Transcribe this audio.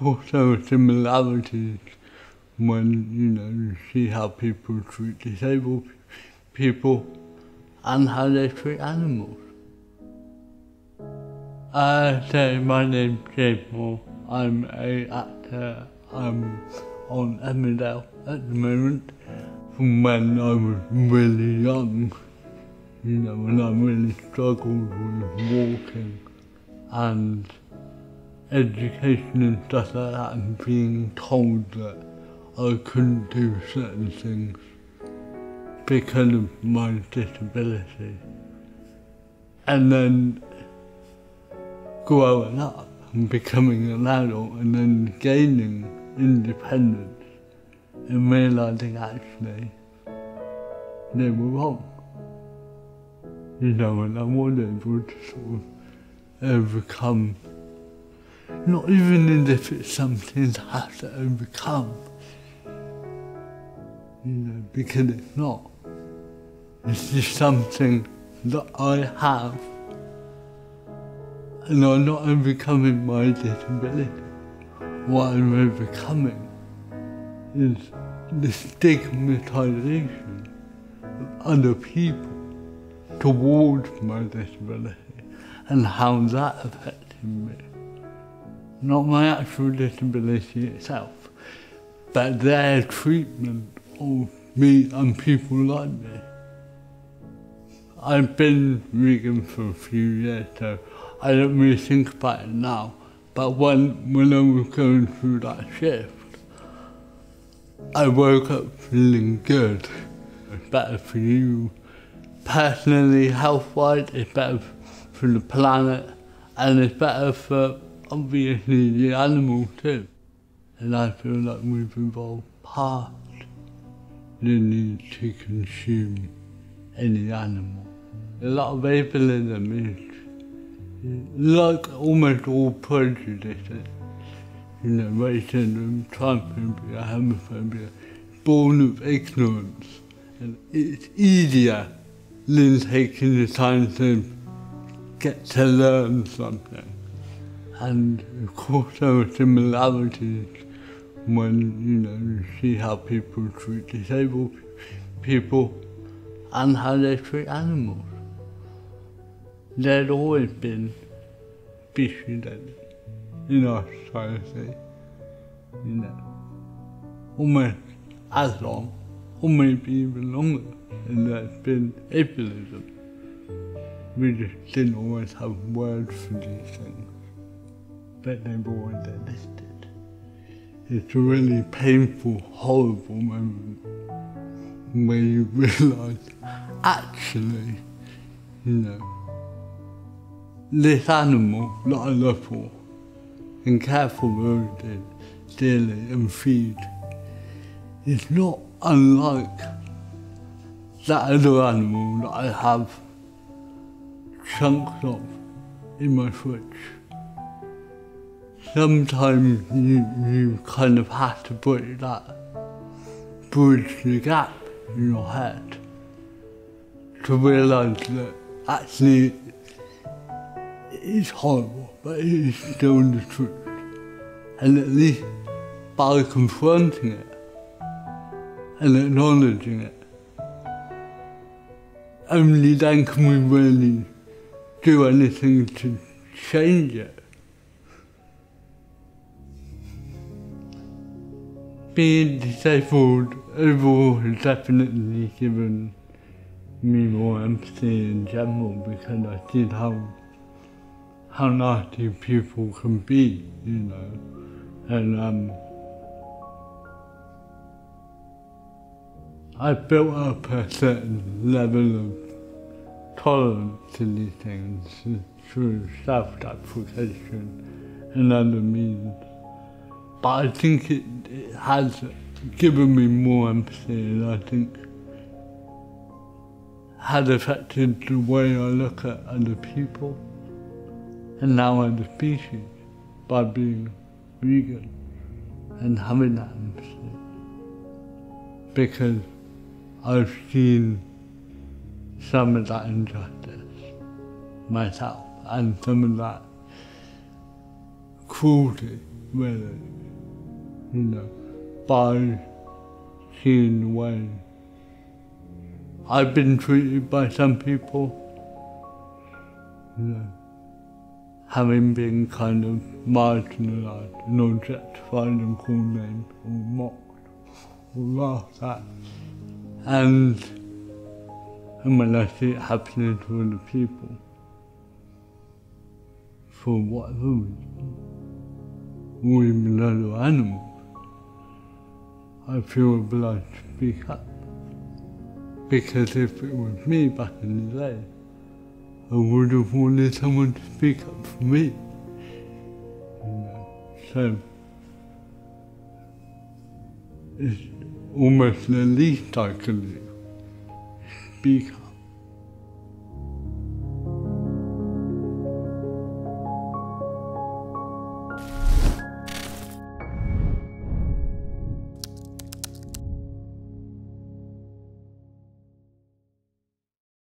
are similarities when, you know, you see how people treat disabled people and how they treat animals. Uh, so my name's James Moore. I'm a actor. I'm on Emmerdale at the moment. From when I was really young, you know, when I really struggled with walking and education and stuff like that, and being told that I couldn't do certain things because of my disability. And then growing up and becoming an adult and then gaining independence and realizing actually they were wrong. You know, and I was able to sort of overcome, not even if it's something I have to overcome, you know, because it's not. It's just something that I have and I'm not overcoming my disability. What I'm overcoming is the stigmatization of other people towards my disability and how that affected me. Not my actual disability itself, but their treatment of me and people like me. I've been vegan for a few years, so I don't really think about it now. But when, when I was going through that shift, I woke up feeling good. It's better for you personally, health-wise, it's better for the planet, and it's better for, obviously, the animal too. And I feel like we've evolved past the need to consume any animal. A lot of ableism is like almost all prejudices, you know, racism, transphobia, homophobia, born of ignorance. And it's easier than taking the time to get to learn something. And of course there are similarities when, you know, you see how people treat disabled people and how they treat animals there'd always been precedent in our society, you know, almost as long, or maybe even longer, and there's been ableism. We just didn't always have words for these things, but they've always existed. It's a really painful, horrible moment where you realise, actually, you know, this animal that I love for and care for very dearly and feed is not unlike that other animal that I have chunks of in my fridge. Sometimes you, you kind of have to put that bridge the gap in your head to realise that actually it's horrible, but it's still the truth. And at least by confronting it and acknowledging it, only then can we really do anything to change it. Being disabled overall has definitely given me more empathy in general because I see how how nasty people can be, you know. And um, I built up a certain level of tolerance to these things through self-deprecation and other means. But I think it, it has given me more empathy and I think has affected the way I look at other people and now a species by being vegan and having that empathy. Because I've seen some of that injustice myself and some of that cruelty really, know, by seeing the way I've been treated by some people, you know, having been kind of marginalised and objectified and called names or mocked. Or laughed at. And, and when I see it happening to other people, for whatever reason, or even other animals, I feel obliged to speak up. Because if it was me back in the day, I would have wanted someone to speak up for me. You uh, know, so it's almost the least I can do. Speak up.